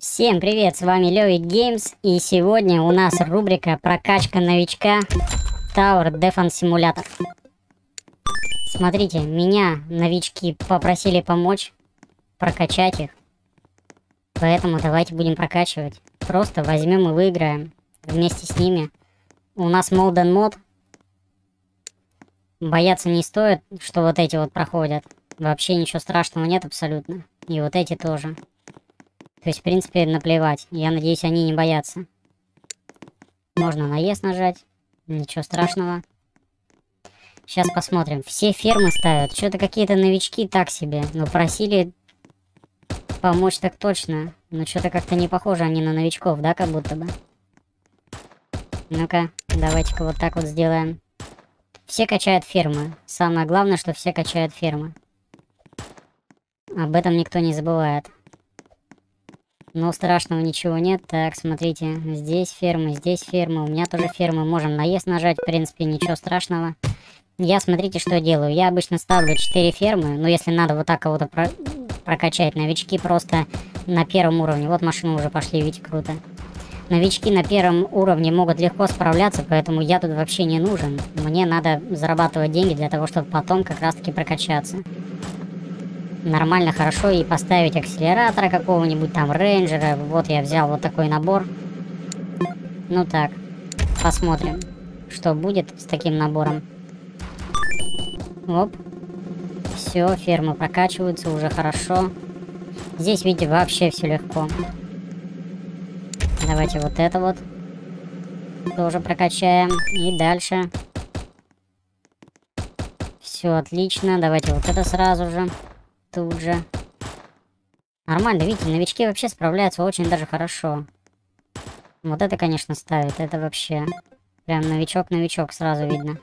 Всем привет, с вами Левик Геймс, и сегодня у нас рубрика «Прокачка новичка Tower Defense Simulator». Смотрите, меня новички попросили помочь прокачать их, поэтому давайте будем прокачивать. Просто возьмем и выиграем вместе с ними. У нас Молден мод. Бояться не стоит, что вот эти вот проходят. Вообще ничего страшного нет абсолютно. И вот эти тоже. То есть, в принципе, наплевать. Я надеюсь, они не боятся. Можно наезд нажать. Ничего страшного. Сейчас посмотрим. Все фермы ставят. Что-то какие-то новички так себе. Но просили помочь так точно. Но что-то как-то не похоже они на новичков, да, как будто бы. Ну-ка, давайте-ка вот так вот сделаем. Все качают фермы. Самое главное, что все качают фермы. Об этом никто не забывает. Но страшного ничего нет. Так, смотрите, здесь фермы, здесь фермы. У меня тоже фермы. Можем наезд нажать, в принципе, ничего страшного. Я, смотрите, что делаю. Я обычно ставлю 4 фермы. Но если надо вот так кого-то про прокачать, новички просто на первом уровне. Вот машины уже пошли, видите, круто. Новички на первом уровне могут легко справляться, поэтому я тут вообще не нужен. Мне надо зарабатывать деньги для того, чтобы потом как раз-таки прокачаться нормально, хорошо и поставить акселератора какого-нибудь там, рейнджера. Вот я взял вот такой набор. Ну так, посмотрим, что будет с таким набором. Оп. Все, фермы прокачиваются уже хорошо. Здесь, видите, вообще все легко. Давайте вот это вот тоже прокачаем. И дальше. Все отлично. Давайте вот это сразу же тут же. Нормально, видите, новички вообще справляются очень даже хорошо. Вот это, конечно, ставит. Это вообще прям новичок-новичок сразу видно.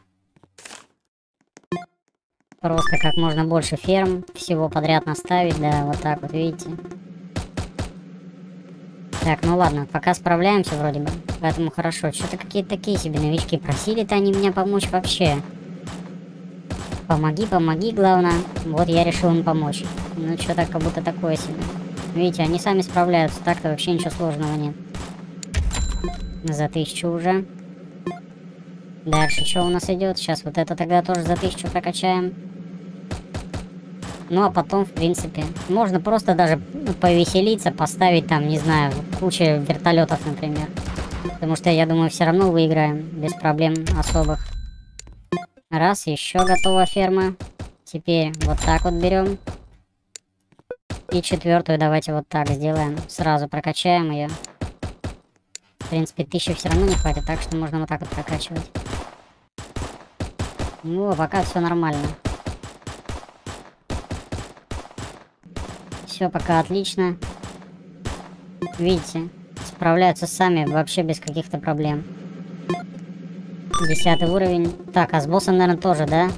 Просто как можно больше ферм всего подряд наставить, да, вот так вот, видите. Так, ну ладно, пока справляемся вроде бы, поэтому хорошо. Что-то какие-то такие себе новички просили-то они меня помочь вообще. Помоги, помоги, главное. Вот я решил им помочь. Ну, что-то как будто такое себе. Видите, они сами справляются. Так-то вообще ничего сложного нет. За тысячу уже. Дальше что у нас идет? Сейчас вот это тогда тоже за тысячу прокачаем. Ну, а потом, в принципе, можно просто даже повеселиться, поставить там, не знаю, кучу вертолетов, например. Потому что, я думаю, все равно выиграем без проблем особых. Раз, еще готова ферма. Теперь вот так вот берем. И четвертую давайте вот так сделаем. Сразу прокачаем ее. В принципе, тысячи все равно не хватит, так что можно вот так вот прокачивать. Ну, пока все нормально. Все пока отлично. Видите, справляются сами вообще без каких-то проблем. Десятый уровень. Так, а с боссом, наверное, тоже, да?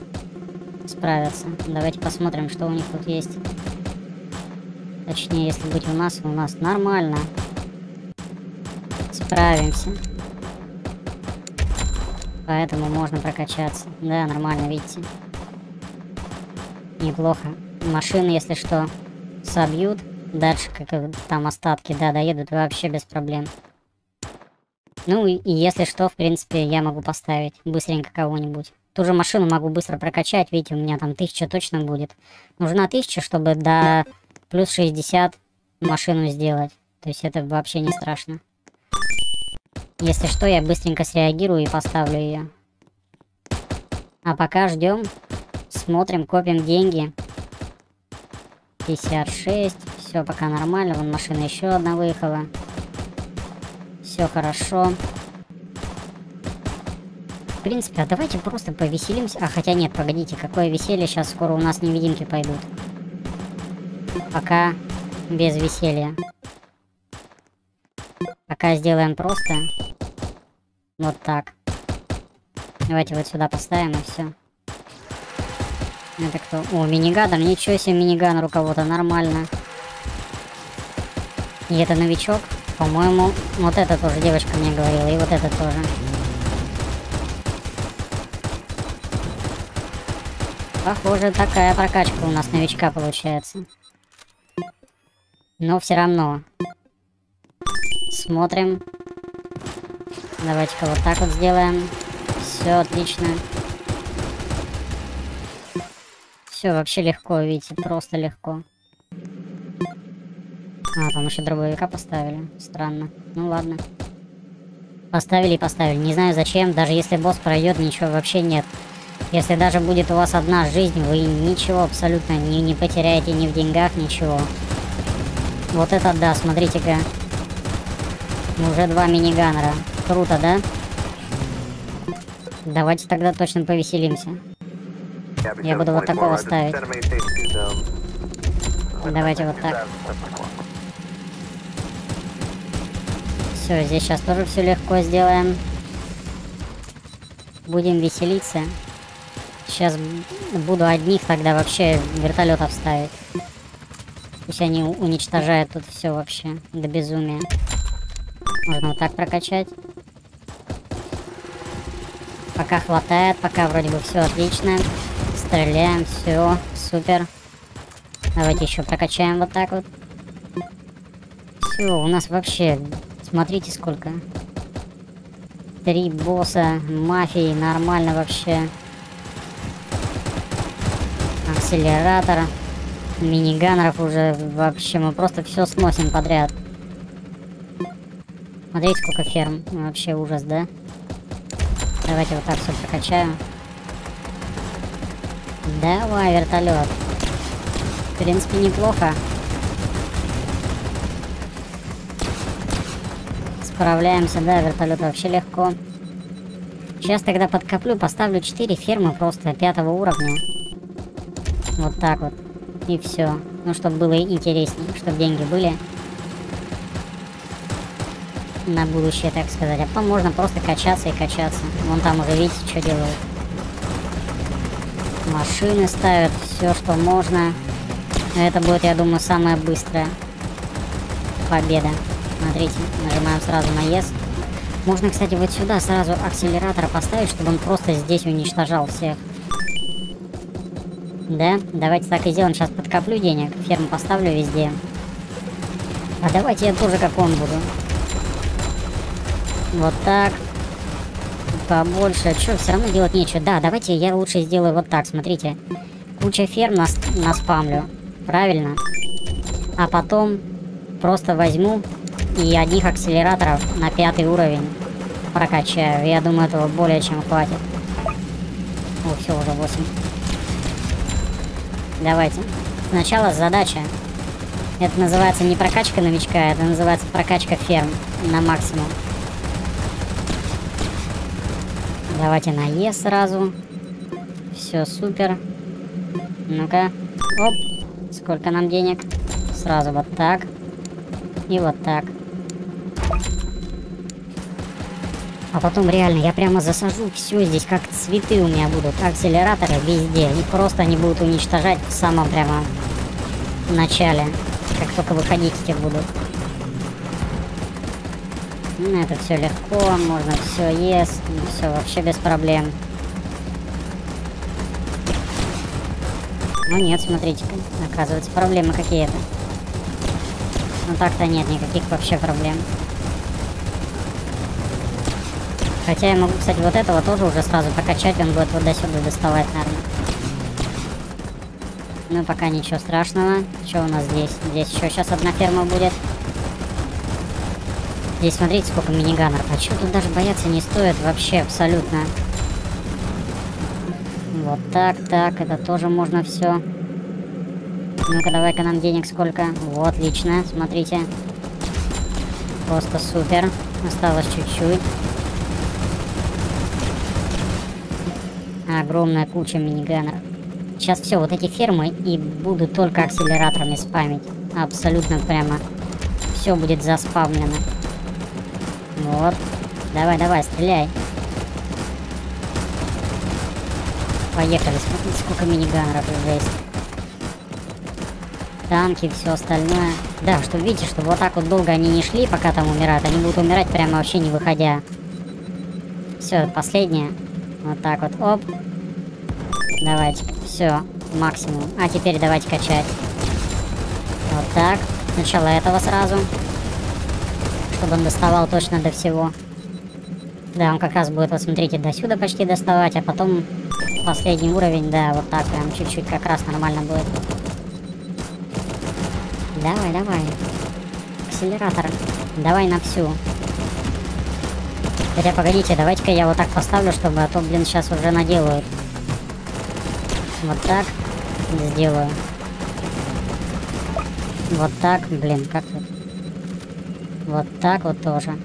Справятся. Давайте посмотрим, что у них тут есть. Точнее, если быть у нас, у нас нормально. Справимся. Поэтому можно прокачаться. Да, нормально, видите. Неплохо. Машины, если что, собьют. Дальше, как там остатки, да, доедут вообще без проблем. Ну и, если что, в принципе, я могу поставить быстренько кого-нибудь. Ту же машину могу быстро прокачать, видите, у меня там 1000 точно будет. Нужна 1000, чтобы до плюс 60 машину сделать. То есть это вообще не страшно. Если что, я быстренько среагирую и поставлю ее. А пока ждем, смотрим, копим деньги. 56, все пока нормально, вон машина еще одна выехала все хорошо. В принципе, а давайте просто повеселимся. А, хотя нет, погодите, какое веселье, сейчас скоро у нас невидимки пойдут. Пока без веселья. Пока сделаем просто. Вот так. Давайте вот сюда поставим и все. Это кто? О, миниган, ничего себе миниган у кого-то, нормально. И это новичок. По-моему, вот это тоже девочка мне говорила, и вот это тоже. Похоже, такая прокачка у нас новичка получается. Но все равно. Смотрим. Давайте-ка вот так вот сделаем. Все отлично. Все вообще легко, видите, просто легко. А, там еще дробовика поставили. Странно. Ну ладно. Поставили и поставили. Не знаю зачем, даже если босс пройдет, ничего вообще нет. Если даже будет у вас одна жизнь, вы ничего абсолютно не, не потеряете ни в деньгах, ничего. Вот это да, смотрите-ка. Уже два миниганера. Круто, да? Давайте тогда точно повеселимся. Я буду вот такого ставить. Давайте вот так. Все, здесь сейчас тоже все легко сделаем. Будем веселиться. Сейчас буду одних тогда вообще вертолетов ставить. Пусть они уничтожают тут все вообще до безумия. Можно вот так прокачать. Пока хватает, пока вроде бы все отлично. Стреляем, все, супер. Давайте еще прокачаем вот так вот. Все, у нас вообще Смотрите сколько. Три босса, мафии, нормально вообще. Акселератор. Миниганеров уже вообще мы просто все сносим подряд. Смотрите, сколько ферм. Вообще ужас, да? Давайте вот так все прокачаем. Давай, вертолет. В принципе, неплохо. Справляемся, да, вертолет вообще легко. Сейчас тогда подкоплю, поставлю 4 фермы просто пятого уровня. Вот так вот. И все. Ну, чтобы было интереснее, чтобы деньги были. На будущее, так сказать. А потом можно просто качаться и качаться. Вон там уже видите, что делают. Машины ставят, все, что можно. Это будет, я думаю, самая быстрая победа. Смотрите, нажимаем сразу на ES. Можно, кстати, вот сюда сразу акселератор поставить, чтобы он просто здесь уничтожал всех. Да, давайте так и сделаем. Сейчас подкоплю денег, ферму поставлю везде. А давайте я тоже как он буду. Вот так. Побольше. Что, все равно делать нечего. Да, давайте я лучше сделаю вот так, смотрите. Куча ферм нас наспамлю. Правильно? А потом просто возьму и одних акселераторов на пятый уровень прокачаю. Я думаю, этого более чем хватит. О, все, уже 8. Давайте. Сначала задача. Это называется не прокачка новичка, это называется прокачка ферм на максимум. Давайте на Е сразу. Все, супер. Ну-ка. Оп. Сколько нам денег? Сразу вот так. И вот так. А потом реально я прямо засажу все здесь, как цветы у меня будут, акселераторы везде. И просто они будут уничтожать в самом прямо начале, как только выходить эти будут. Ну, это все легко, можно все есть, все вообще без проблем. Ну нет, смотрите-ка, оказывается, проблемы какие-то. Ну так-то нет никаких вообще проблем. Хотя я могу, кстати, вот этого тоже уже сразу прокачать, он будет вот до сюда доставать, наверное. Ну, пока ничего страшного. Что у нас здесь? Здесь еще сейчас одна ферма будет. Здесь смотрите, сколько миниганов. А что тут даже бояться не стоит вообще абсолютно. Вот так, так, это тоже можно все. Ну-ка, давай-ка нам денег сколько. Вот, отлично, смотрите. Просто супер. Осталось чуть-чуть. Огромная куча миниганов. Сейчас все, вот эти фермы и буду только акселераторами спамить. Абсолютно прямо все будет заспавнено. Вот. Давай, давай, стреляй. Поехали, смотрите, сколько миниганеров есть. Танки, все остальное. Да, что видите, что вот так вот долго они не шли, пока там умирают. Они будут умирать прямо вообще не выходя. Все, последнее. Вот так вот, оп. Давайте, все, максимум. А теперь давайте качать. Вот так. Сначала этого сразу. чтобы он доставал точно до всего. Да, он как раз будет, вот смотрите, до сюда почти доставать, а потом последний уровень, да, вот так прям чуть-чуть как раз нормально будет. Давай, давай. Акселератор. Давай на всю. Хотя, погодите, давайте-ка я вот так поставлю, чтобы, а то, блин, сейчас уже наделают. Вот так сделаю. Вот так, блин, как тут? Вот так вот тоже.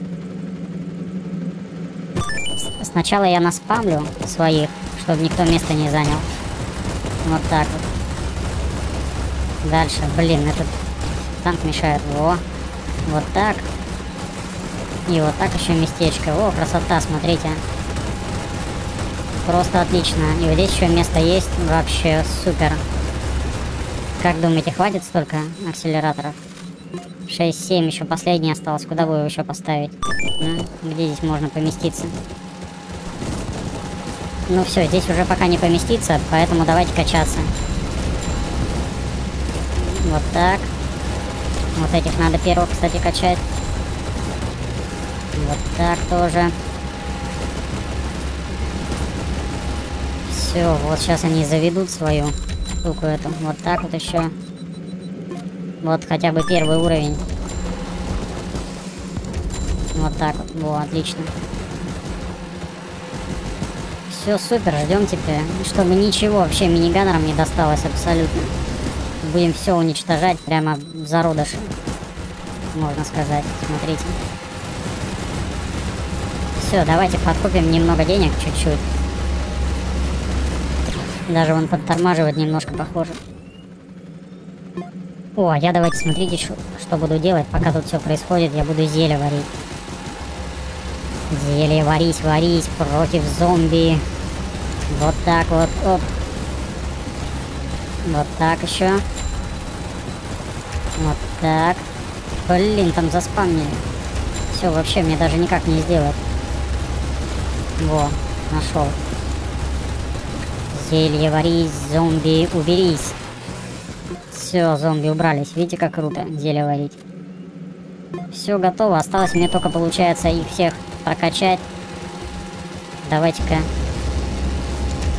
Сначала я наспамлю своих, чтобы никто место не занял. Вот так вот. Дальше, блин, этот танк мешает. Во. Вот так. И вот так еще местечко. О, красота, смотрите. Просто отлично. И вот здесь еще место есть. Вообще супер. Как думаете, хватит столько акселераторов? 6-7, еще последний осталось. Куда бы его еще поставить? Ну, где здесь можно поместиться? Ну все, здесь уже пока не поместиться, поэтому давайте качаться. Вот так. Вот этих надо первых, кстати, качать. Вот так тоже. Все, вот сейчас они заведут свою штуку эту. Вот так вот еще. Вот хотя бы первый уровень. Вот так вот. Во, отлично. Все супер, ждем теперь. Чтобы ничего вообще миниганерам не досталось абсолютно. Будем все уничтожать прямо в зародыше. Можно сказать. Смотрите. Все, давайте подкупим немного денег чуть-чуть. Даже он подтормаживает немножко похоже. О, а я давайте смотрите, что, что буду делать, пока тут все происходит. Я буду зелье варить. Зелье варить, варить против зомби. Вот так вот, оп. Вот так еще. Вот так. Блин, там заспамнили. Все, вообще мне даже никак не сделать. Во, нашел. Зелье варись, зомби, уберись. Все, зомби убрались. Видите, как круто зелье варить. Все готово. Осталось мне только, получается, их всех прокачать. Давайте-ка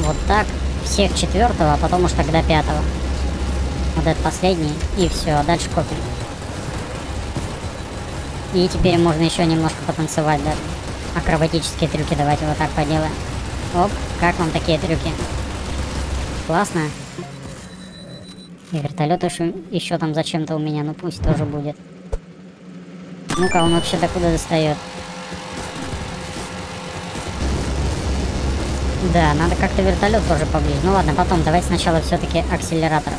вот так. Всех четвертого, а потом уж тогда пятого. Вот этот последний. И все, а дальше копим. И теперь можно еще немножко потанцевать даже. Акробатические трюки давайте вот так поделаем. Оп, как вам такие трюки? Классно. И вертолет еще, еще там зачем-то у меня, ну пусть тоже будет. Ну-ка, он вообще докуда достает? Да, надо как-то вертолет тоже поближе. Ну ладно, потом давайте сначала все-таки акселератор.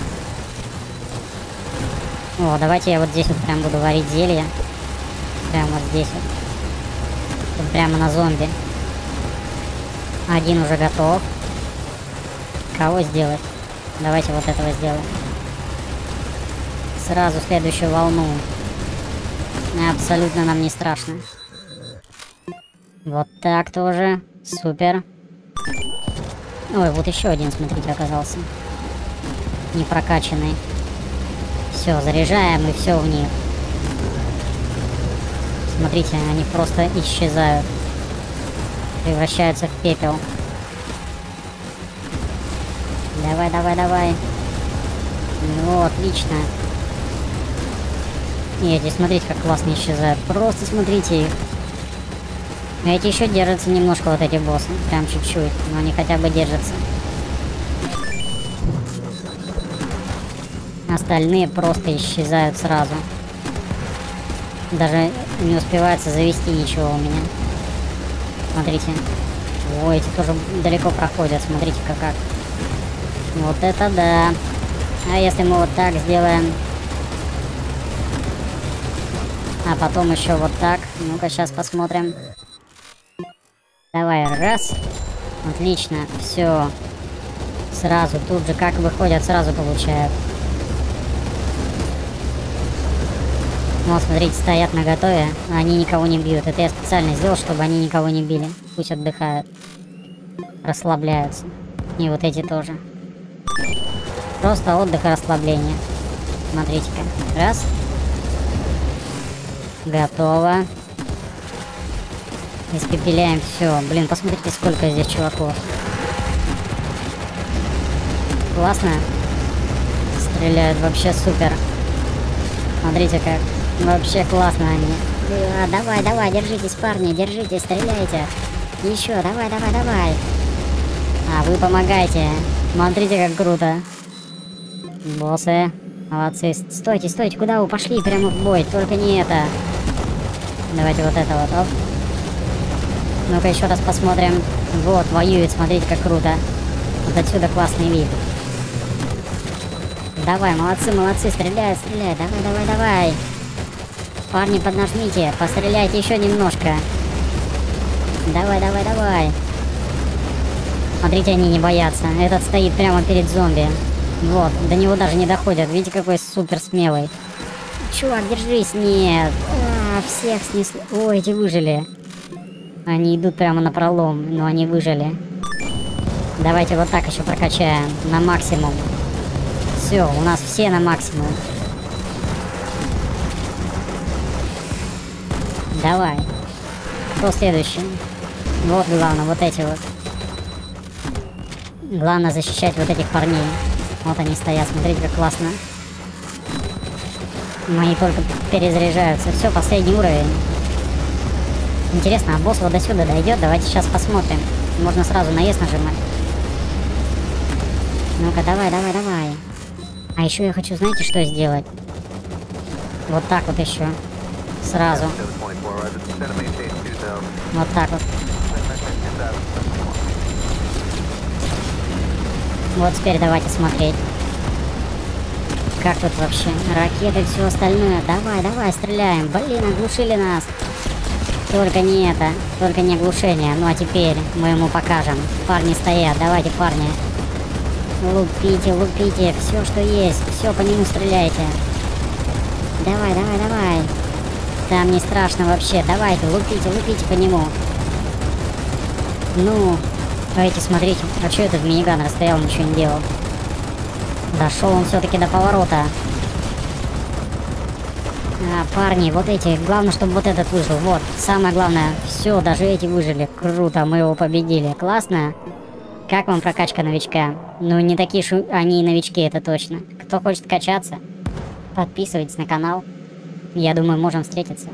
О, давайте я вот здесь вот прям буду варить зелье. Прямо вот здесь вот. Тут прямо на зомби. Один уже готов. Кого сделать? Давайте вот этого сделаем. Сразу следующую волну. Абсолютно нам не страшно. Вот так тоже. Супер. Ой, вот еще один, смотрите, оказался. Не прокачанный. Все, заряжаем и все в них. Смотрите, они просто исчезают. Превращаются в пепел. Давай, давай, давай. Ну, отлично. И эти, смотрите, как классно исчезают. Просто смотрите их. Эти еще держатся немножко, вот эти боссы. Прям чуть-чуть. Но они хотя бы держатся. Остальные просто исчезают сразу. Даже не успевается завести ничего у меня. Смотрите. Ой, эти тоже далеко проходят. Смотрите-ка как. Вот это да. А если мы вот так сделаем? А потом еще вот так. Ну-ка, сейчас посмотрим. Давай, раз. Отлично, все. Сразу, тут же как выходят, сразу получают. Вот, смотрите, стоят на готове, они никого не бьют. Это я специально сделал, чтобы они никого не били. Пусть отдыхают. Расслабляются. И вот эти тоже. Просто отдых и расслабление. Смотрите-ка. Раз. Готово. Испепеляем все. Блин, посмотрите, сколько здесь чуваков. Классно. Стреляют вообще супер. Смотрите как. Вообще классно они. А, давай, давай, держитесь, парни, держитесь, стреляйте. Еще, давай, давай, давай. А, вы помогаете. Смотрите, как круто. Боссы. Молодцы. Стойте, стойте, куда вы пошли? Прямо в бой. Только не это. Давайте вот это вот. Оп. Ну-ка еще раз посмотрим. Вот, воюет, смотрите, как круто. Вот отсюда классный вид. Давай, молодцы, молодцы, стреляй, стреляй. Давай, давай, давай. Парни, поднажмите, постреляйте еще немножко. Давай, давай, давай. Смотрите, они не боятся. Этот стоит прямо перед зомби. Вот, до него даже не доходят. Видите, какой супер смелый. Чувак, держись. Нет. А, всех снесли. Ой, эти выжили. Они идут прямо на пролом, но они выжили. Давайте вот так еще прокачаем. На максимум. Все, у нас все на максимум. Давай. Кто следующий? Вот главное, вот эти вот. Главное защищать вот этих парней. Вот они стоят, смотрите, как классно. Мои только перезаряжаются. Все, последний уровень. Интересно, а босс вот до сюда дойдет? Давайте сейчас посмотрим. Можно сразу наезд нажимать. Ну-ка, давай, давай, давай. А еще я хочу, знаете, что сделать? Вот так вот еще. Сразу. Вот так вот. Вот теперь давайте смотреть. Как тут вообще? Ракеты все остальное. Давай, давай, стреляем. Блин, оглушили нас. Только не это. Только не оглушение. Ну а теперь мы ему покажем. Парни стоят. Давайте, парни. Лупите, лупите. Все, что есть. Все, по нему стреляйте. Давай, давай, давай. Там не страшно вообще. Давайте, лупите, лупите по нему. Ну, эти, смотрите. А что этот миниган расстоял, ничего не делал? Дошел он все-таки до поворота. А, парни, вот эти. Главное, чтобы вот этот выжил. Вот, самое главное. Все, даже эти выжили. Круто, мы его победили. Классно. Как вам прокачка новичка? Ну, не такие шу... они новички, это точно. Кто хочет качаться, подписывайтесь на канал. Я думаю, можем встретиться.